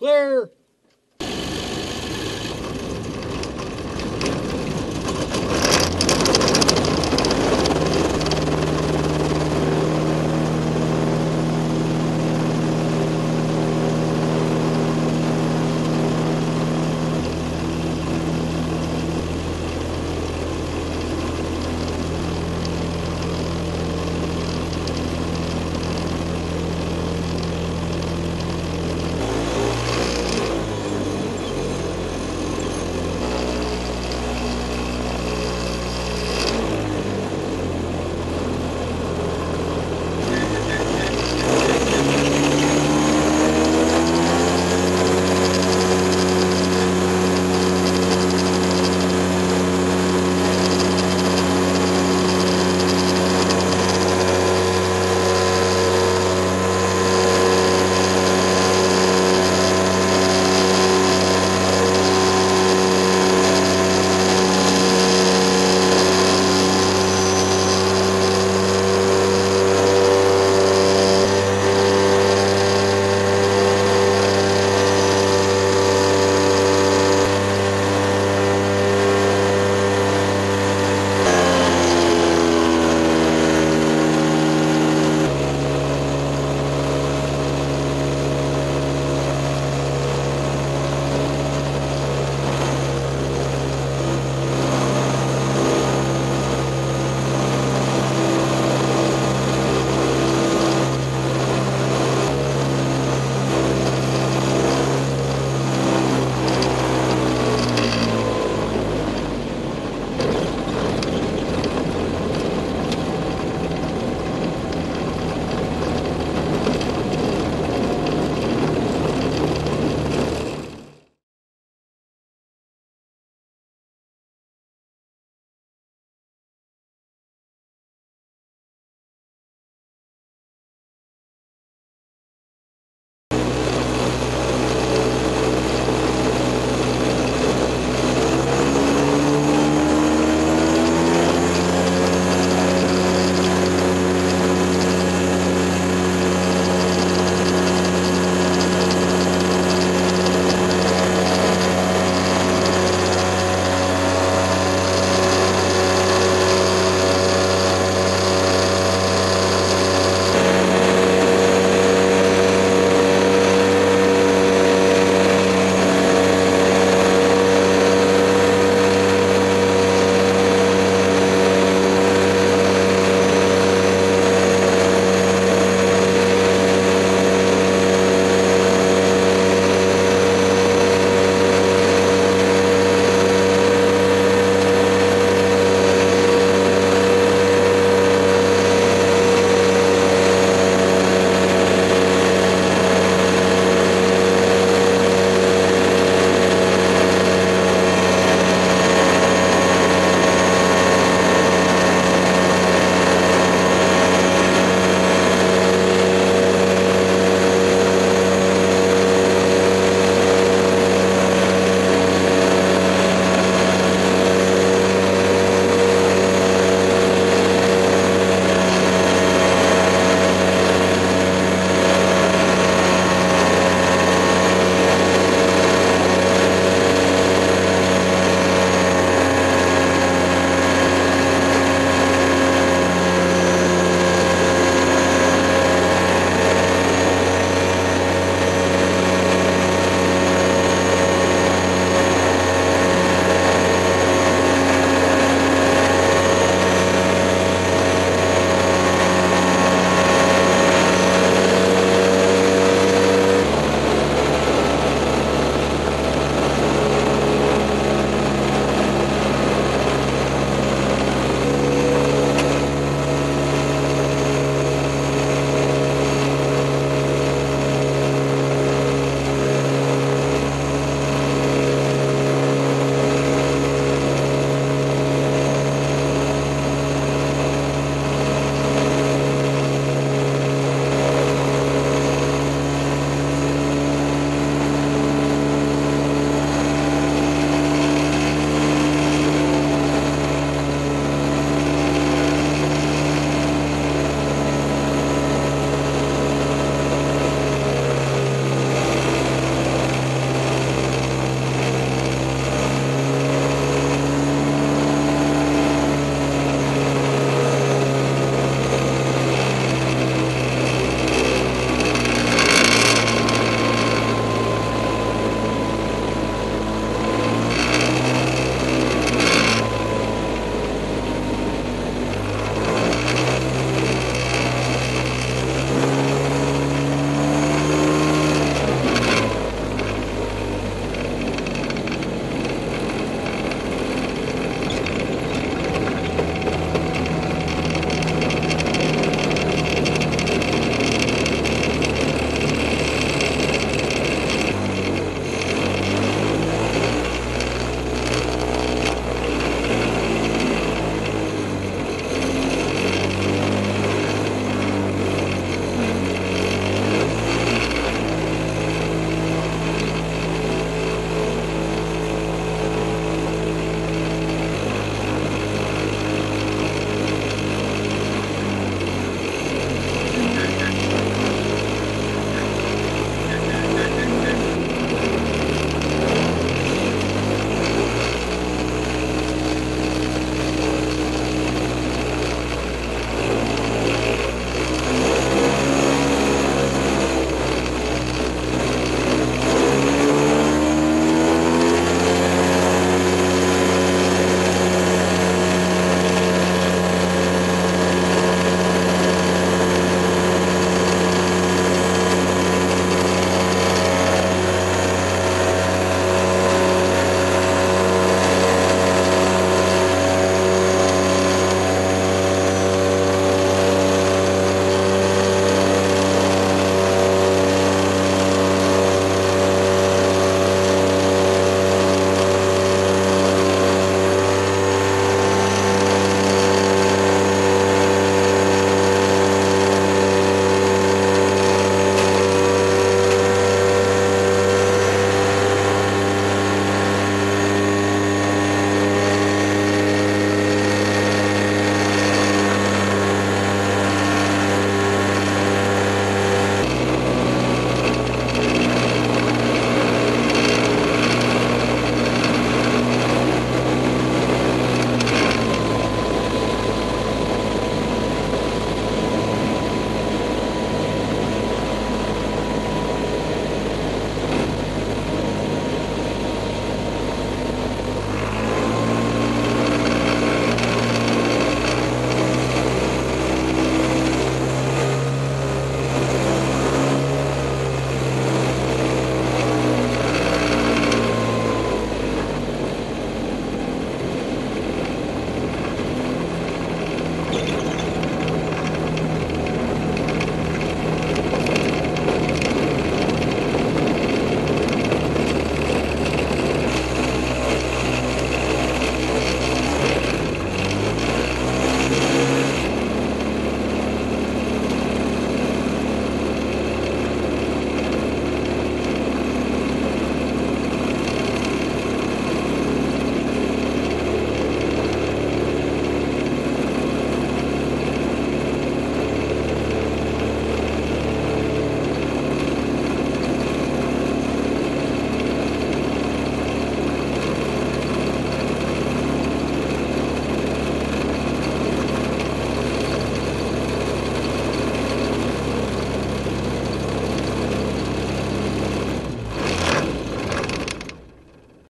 Clear.